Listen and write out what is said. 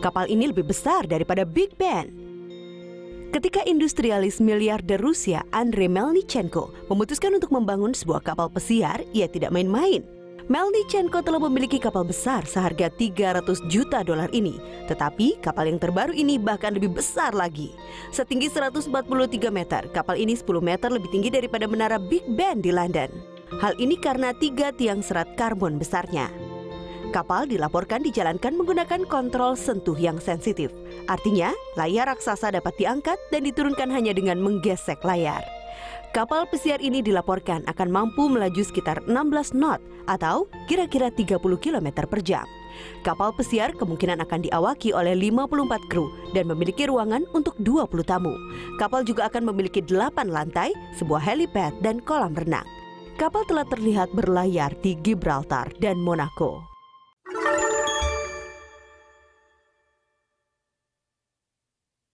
Kapal ini lebih besar daripada Big Ben. Ketika industrialis miliarder Rusia Andrei Melnichenko memutuskan untuk membangun sebuah kapal pesiar, ia tidak main-main. Melnichenko telah memiliki kapal besar seharga 300 juta dolar ini. Tetapi kapal yang terbaru ini bahkan lebih besar lagi. Setinggi 143 meter, kapal ini 10 meter lebih tinggi daripada menara Big Ben di London. Hal ini karena tiga tiang serat karbon besarnya. Kapal dilaporkan dijalankan menggunakan kontrol sentuh yang sensitif. Artinya, layar raksasa dapat diangkat dan diturunkan hanya dengan menggesek layar. Kapal pesiar ini dilaporkan akan mampu melaju sekitar 16 knot atau kira-kira 30 km per jam. Kapal pesiar kemungkinan akan diawaki oleh 54 kru dan memiliki ruangan untuk 20 tamu. Kapal juga akan memiliki 8 lantai, sebuah helipad dan kolam renang. Kapal telah terlihat berlayar di Gibraltar dan Monaco.